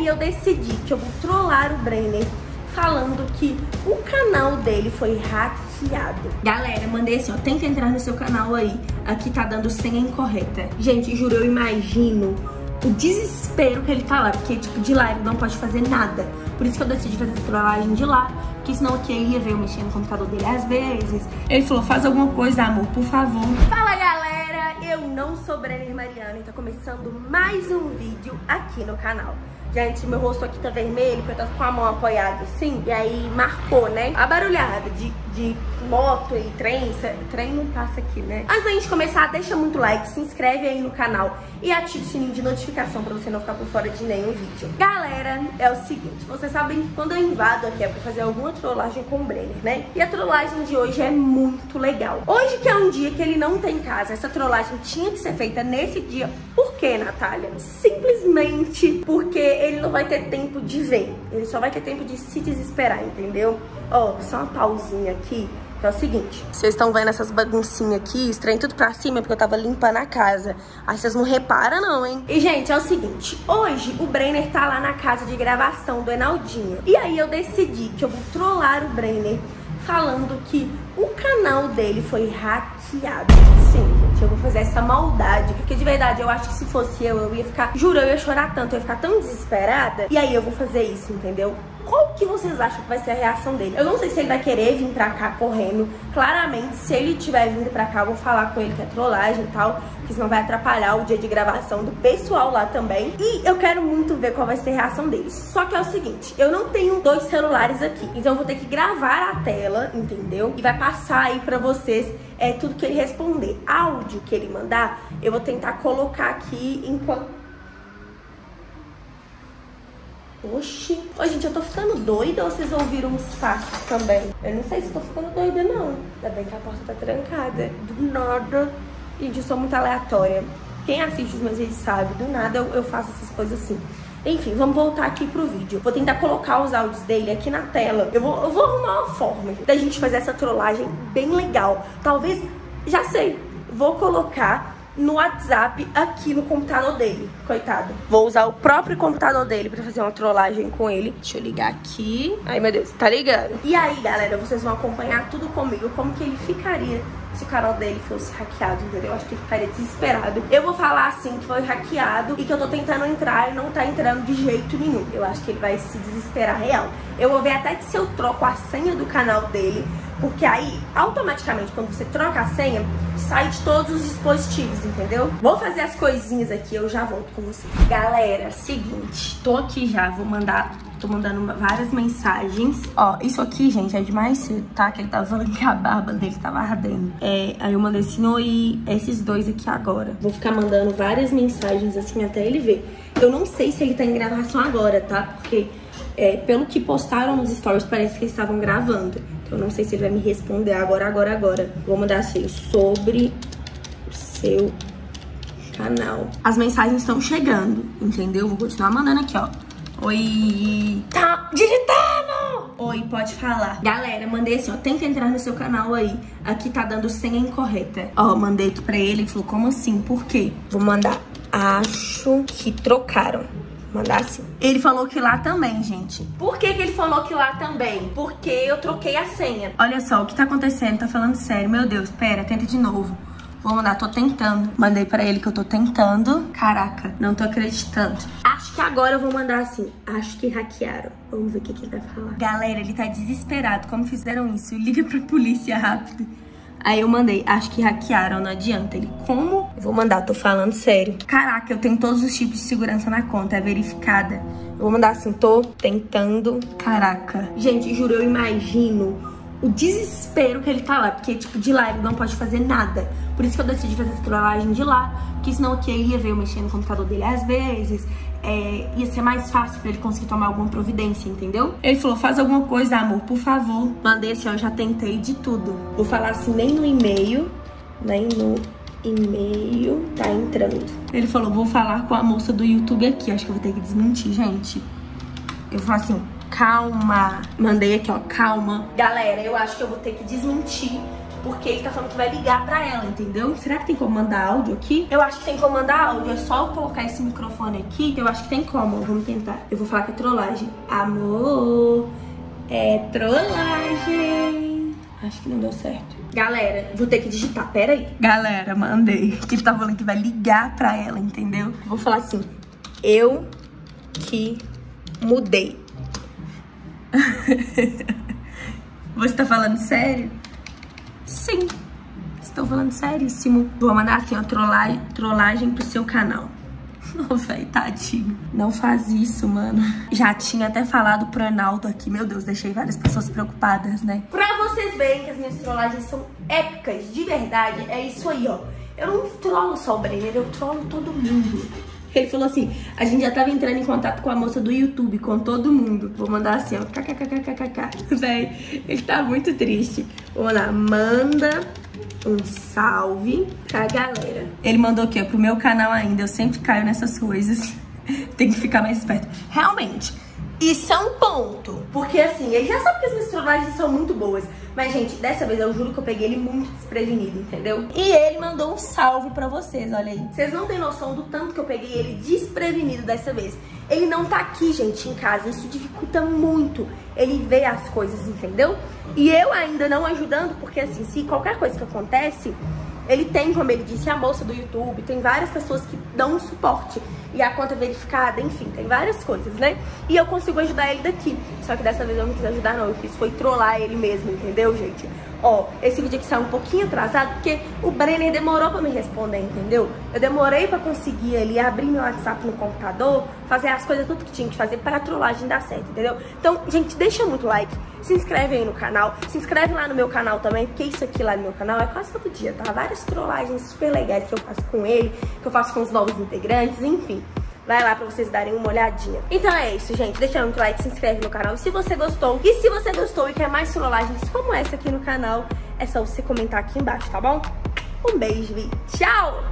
aí eu decidi que eu vou trollar o Brenner falando que o canal dele foi hackeado. Galera, mandei assim, ó, tenta entrar no seu canal aí. Aqui tá dando senha incorreta. Gente, juro, eu imagino o desespero que ele tá lá, porque, tipo, de lá ele não pode fazer nada. Por isso que eu decidi fazer essa trollagem de lá, porque senão aqui ele ia ver eu mexendo no computador dele às vezes. Ele falou, faz alguma coisa, amor, por favor. Fala, galera! Eu não sou Brenner Mariana e tá começando mais um vídeo aqui no canal. Gente, meu rosto aqui tá vermelho, porque eu tô com a mão apoiada assim. E aí marcou, né? A barulhada de, de moto e trem. Trem não passa aqui, né? Antes da gente começar, deixa muito like, se inscreve aí no canal e ative o sininho de notificação pra você não ficar por fora de nenhum vídeo. Galera, é o seguinte, vocês sabem que quando eu invado aqui é pra fazer alguma trollagem com o Brenner, né? E a trollagem de hoje é muito legal. Hoje que é um dia que ele não tem casa, essa trollagem tinha que ser feita nesse dia. Por quê, Natália? Simplesmente porque ele não vai ter tempo de ver. Ele só vai ter tempo de se desesperar, entendeu? Ó, só uma pausinha aqui. Que é o seguinte, vocês estão vendo essas baguncinhas aqui, estranho tudo pra cima, porque eu tava limpando a casa. Aí vocês não reparam não, hein? E, gente, é o seguinte, hoje o Brenner tá lá na casa de gravação do Enaldinho. E aí eu decidi que eu vou trollar o Brenner falando que o canal dele foi hackeado. Sim, eu vou fazer essa maldade. Porque de verdade, eu acho que se fosse eu, eu ia ficar. Juro, eu ia chorar tanto, eu ia ficar tão desesperada. E aí eu vou fazer isso, entendeu? Qual que vocês acham que vai ser a reação dele? Eu não sei se ele vai querer vir pra cá correndo. Claramente, se ele tiver vindo pra cá, eu vou falar com ele que é trollagem e tal. Porque senão vai atrapalhar o dia de gravação do pessoal lá também. E eu quero muito ver qual vai ser a reação dele. Só que é o seguinte, eu não tenho dois celulares aqui. Então eu vou ter que gravar a tela, entendeu? E vai passar aí pra vocês é, tudo que ele responder. Áudio que ele mandar, eu vou tentar colocar aqui enquanto Oxi. Ô, gente, eu tô ficando doida ou vocês ouviram uns passos também? Eu não sei se tô ficando doida, não. Ainda bem que a porta tá trancada. Do nada. Gente, eu sou muito aleatória. Quem assiste os meus vídeos sabe, do nada eu, eu faço essas coisas assim. Enfim, vamos voltar aqui pro vídeo. Vou tentar colocar os áudios dele aqui na tela. Eu vou, eu vou arrumar uma forma da gente fazer essa trollagem bem legal. Talvez, já sei, vou colocar no WhatsApp aqui no computador dele, coitado. Vou usar o próprio computador dele pra fazer uma trollagem com ele. Deixa eu ligar aqui. Ai, meu Deus, tá ligando. E aí, galera, vocês vão acompanhar tudo comigo, como que ele ficaria se o canal dele fosse hackeado, entendeu? Acho que ele ficaria desesperado. Eu vou falar assim que foi hackeado e que eu tô tentando entrar e não tá entrando de jeito nenhum. Eu acho que ele vai se desesperar real. Eu vou ver até que se eu troco a senha do canal dele, porque aí, automaticamente, quando você troca a senha, sai de todos os dispositivos, entendeu? Vou fazer as coisinhas aqui, eu já volto com vocês. Galera, seguinte, tô aqui já, vou mandar Tô mandando várias mensagens. Ó, isso aqui, gente, é demais cedo, tá? Que ele tava falando que a barba dele tava ardendo. É, aí eu mandei assim, oi, esses dois aqui agora. Vou ficar mandando várias mensagens assim até ele ver. Eu não sei se ele tá em gravação agora, tá? Porque é, pelo que postaram nos stories, parece que eles estavam gravando. Então eu não sei se ele vai me responder agora, agora, agora. Vou mandar assim, sobre o seu canal. As mensagens estão chegando, entendeu? Vou continuar mandando aqui, ó. Oi. Tá digitando! Oi, pode falar. Galera, mandei assim, ó, tenta entrar no seu canal aí. Aqui tá dando senha incorreta. Ó, mandei aqui pra ele, ele falou, como assim? Por quê? Vou mandar. Acho que trocaram. Mandar assim. Ele falou que lá também, gente. Por que, que ele falou que lá também? Porque eu troquei a senha. Olha só, o que tá acontecendo? Tá falando sério. Meu Deus, pera, tenta de novo. Vou mandar, tô tentando. Mandei pra ele que eu tô tentando. Caraca, não tô acreditando. Acho que agora eu vou mandar assim. Acho que hackearam. Vamos ver o que, que ele vai falar. Galera, ele tá desesperado. Como fizeram isso? Liga pra polícia rápido. Aí eu mandei, acho que hackearam, não adianta. Ele, como? Eu vou mandar, tô falando sério. Caraca, eu tenho todos os tipos de segurança na conta, é verificada. Eu vou mandar assim, tô tentando. Caraca. Gente, juro, eu imagino o desespero que ele tá lá, porque, tipo, de lá ele não pode fazer nada. Por isso que eu decidi fazer essa trollagem de lá, porque senão aqui ele ia ver eu mexendo no computador dele às vezes, é, ia ser mais fácil pra ele conseguir tomar alguma providência, entendeu? Ele falou, faz alguma coisa, amor, por favor. Mandei assim, ó, já tentei de tudo. Vou falar assim, nem no e-mail, nem no e-mail tá entrando. Ele falou, vou falar com a moça do YouTube aqui, acho que eu vou ter que desmentir, gente. Eu falo assim, calma. Mandei aqui, ó, calma. Galera, eu acho que eu vou ter que desmentir porque ele tá falando que vai ligar pra ela, entendeu? Será que tem como mandar áudio aqui? Eu acho que tem como mandar áudio, é só eu colocar esse microfone aqui, eu acho que tem como, vamos tentar. Eu vou falar que é trollagem. Amor, é trollagem. Acho que não deu certo. Galera, vou ter que digitar, pera aí. Galera, mandei. Ele tá falando que vai ligar pra ela, entendeu? Vou falar assim, eu que mudei. Você tá falando sério? Sim, estou falando seríssimo. Vou mandar assim, ó, trollagem, trollagem pro seu canal. Ô, velho, tadinho. Não faz isso, mano. Já tinha até falado pro Arnaldo aqui. Meu Deus, deixei várias pessoas preocupadas, né? Pra vocês verem que as minhas trollagens são épicas, de verdade, é isso aí, ó. Eu não trollo só o Brenner, eu trollo todo mundo. Ele falou assim, a gente já tava entrando em contato com a moça do YouTube, com todo mundo. Vou mandar assim, ó, kkkkkkk. Véi, ele tá muito triste. Vou mandar, manda um salve pra galera. Ele mandou aqui, ó, pro meu canal ainda, eu sempre caio nessas coisas. Tem que ficar mais esperto. Realmente, isso é um ponto. Porque assim, ele já sabe que as minhas trollagens são muito boas. Mas, gente, dessa vez eu juro que eu peguei ele muito desprevenido, entendeu? E ele mandou um salve pra vocês, olha aí. Vocês não têm noção do tanto que eu peguei ele desprevenido dessa vez. Ele não tá aqui, gente, em casa. Isso dificulta muito ele ver as coisas, entendeu? E eu ainda não ajudando, porque assim, se qualquer coisa que acontece, ele tem, como ele disse, a moça do YouTube, tem várias pessoas que dão um suporte. E a conta verificada, enfim, tem várias coisas, né? E eu consigo ajudar ele daqui. Só que dessa vez eu não quis ajudar não, eu fiz foi trollar ele mesmo, entendeu, gente? Ó, esse vídeo aqui saiu um pouquinho atrasado porque o Brenner demorou pra me responder, entendeu? Eu demorei pra conseguir ali abrir meu WhatsApp no computador, fazer as coisas tudo que tinha que fazer pra trollagem dar certo, entendeu? Então, gente, deixa muito like, se inscreve aí no canal, se inscreve lá no meu canal também, porque isso aqui lá no meu canal é quase todo dia, tá? Várias trollagens super legais que eu faço com ele, que eu faço com os novos integrantes, enfim. Vai lá pra vocês darem uma olhadinha. Então é isso, gente. Deixa muito like, se inscreve no canal se você gostou. E se você gostou e quer mais trollagens como essa aqui no canal, é só você comentar aqui embaixo, tá bom? Um beijo e tchau!